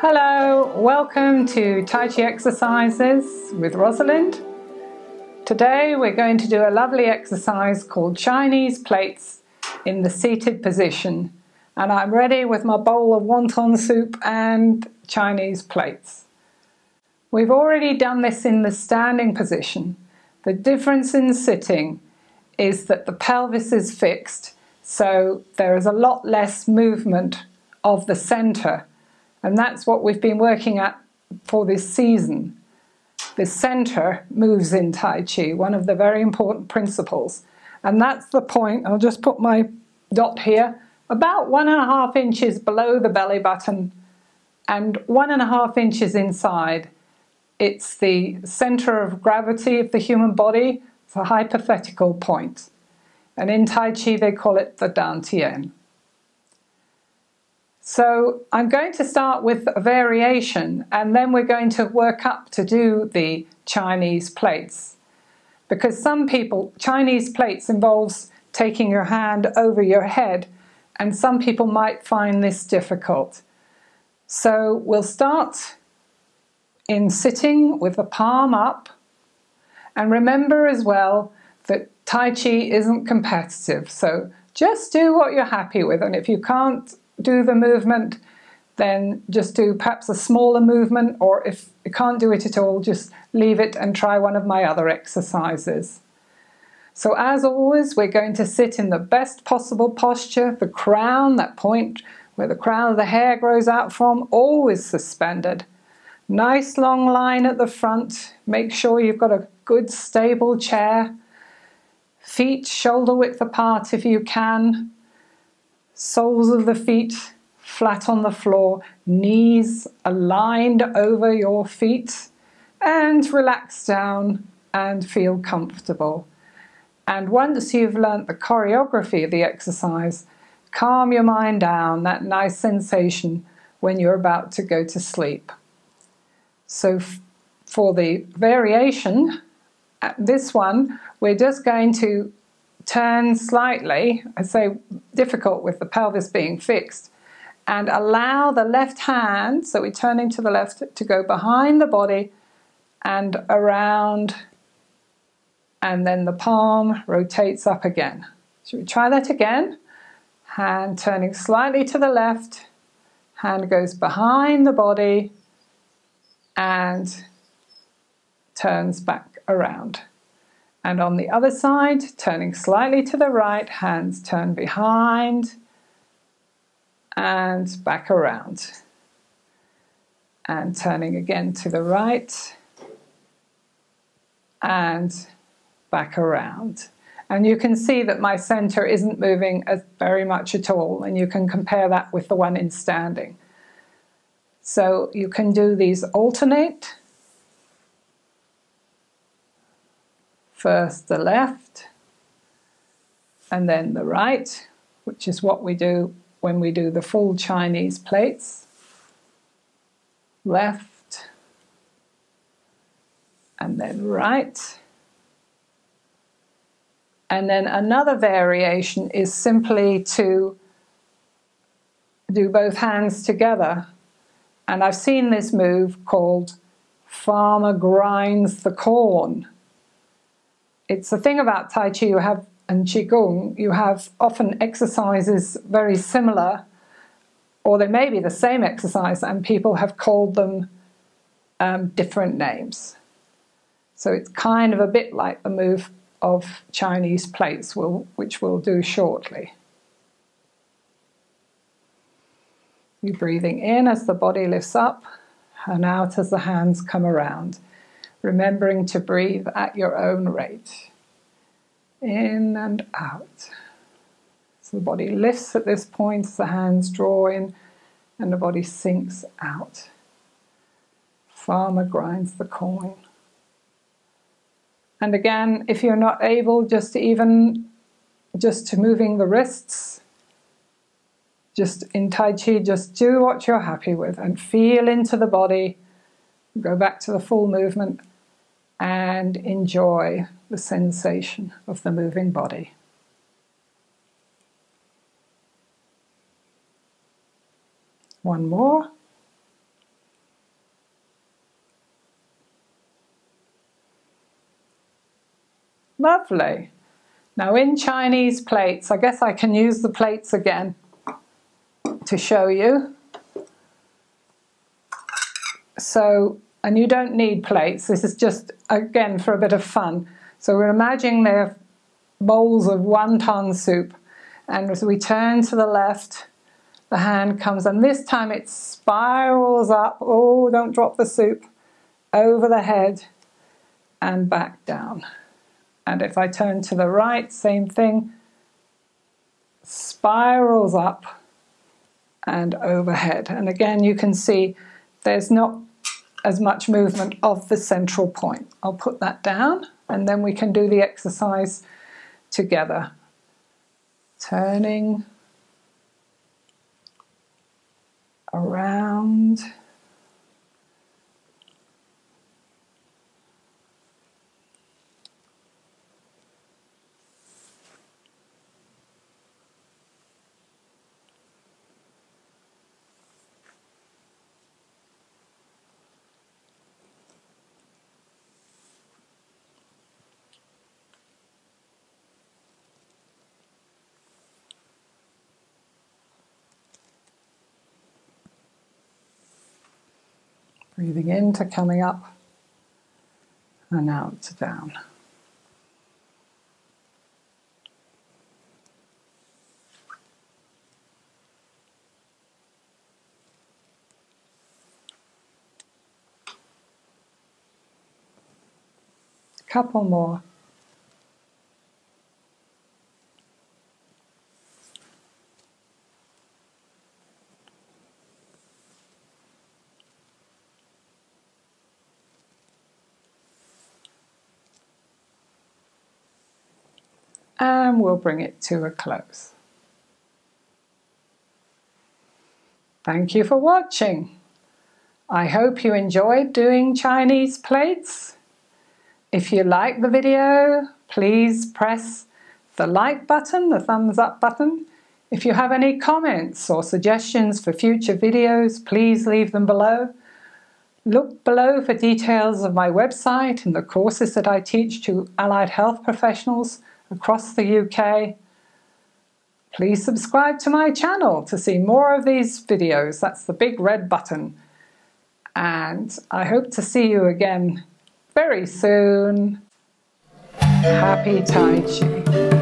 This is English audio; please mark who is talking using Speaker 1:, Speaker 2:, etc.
Speaker 1: Hello, welcome to Tai Chi exercises with Rosalind. Today we're going to do a lovely exercise called Chinese plates in the seated position and I'm ready with my bowl of wonton soup and Chinese plates. We've already done this in the standing position. The difference in sitting is that the pelvis is fixed so there is a lot less movement of the center and that's what we've been working at for this season. The center moves in Tai Chi, one of the very important principles. And that's the point, I'll just put my dot here, about one and a half inches below the belly button and one and a half inches inside. It's the center of gravity of the human body, it's a hypothetical point. And in Tai Chi they call it the Dantian. So I'm going to start with a variation and then we're going to work up to do the Chinese plates. Because some people, Chinese plates involves taking your hand over your head and some people might find this difficult. So we'll start in sitting with the palm up and remember as well that Tai Chi isn't competitive. So just do what you're happy with and if you can't do the movement, then just do perhaps a smaller movement, or if you can't do it at all, just leave it and try one of my other exercises. So as always, we're going to sit in the best possible posture, the crown, that point where the crown of the hair grows out from, always suspended. Nice long line at the front. Make sure you've got a good stable chair. Feet shoulder width apart if you can soles of the feet flat on the floor, knees aligned over your feet, and relax down and feel comfortable. And once you've learnt the choreography of the exercise, calm your mind down, that nice sensation when you're about to go to sleep. So for the variation, uh, this one, we're just going to turn slightly, I say difficult with the pelvis being fixed, and allow the left hand, so we're turning to the left, to go behind the body and around, and then the palm rotates up again. Should we try that again? Hand turning slightly to the left, hand goes behind the body and turns back around. And on the other side, turning slightly to the right, hands turn behind and back around. And turning again to the right and back around. And you can see that my center isn't moving as very much at all, and you can compare that with the one in standing. So you can do these alternate first the left and then the right, which is what we do when we do the full Chinese plates. Left and then right. And then another variation is simply to do both hands together. And I've seen this move called farmer grinds the corn it's the thing about Tai Chi you have and Qigong, you have often exercises very similar, or they may be the same exercise, and people have called them um, different names. So it's kind of a bit like the move of Chinese plates, we'll, which we'll do shortly. You're breathing in as the body lifts up and out as the hands come around remembering to breathe at your own rate. In and out. So the body lifts at this point as the hands draw in and the body sinks out. Farmer grinds the coin. And again, if you're not able just to even just to moving the wrists, just in Tai Chi, just do what you're happy with and feel into the body. Go back to the full movement and enjoy the sensation of the moving body. One more. Lovely. Now in Chinese plates, I guess I can use the plates again to show you. So and you don't need plates, this is just, again, for a bit of fun. So we're imagining they're bowls of wonton soup. And as we turn to the left, the hand comes, and this time it spirals up. Oh, don't drop the soup. Over the head and back down. And if I turn to the right, same thing, spirals up and overhead. And again, you can see there's not as much movement of the central point. I'll put that down and then we can do the exercise together. Turning around. Breathing into coming up and out to down. A couple more. And we'll bring it to a close. Thank you for watching. I hope you enjoyed doing Chinese plates. If you like the video, please press the like button, the thumbs up button. If you have any comments or suggestions for future videos, please leave them below. Look below for details of my website and the courses that I teach to allied health professionals across the UK. Please subscribe to my channel to see more of these videos. That's the big red button. And I hope to see you again very soon. Happy Tai Chi.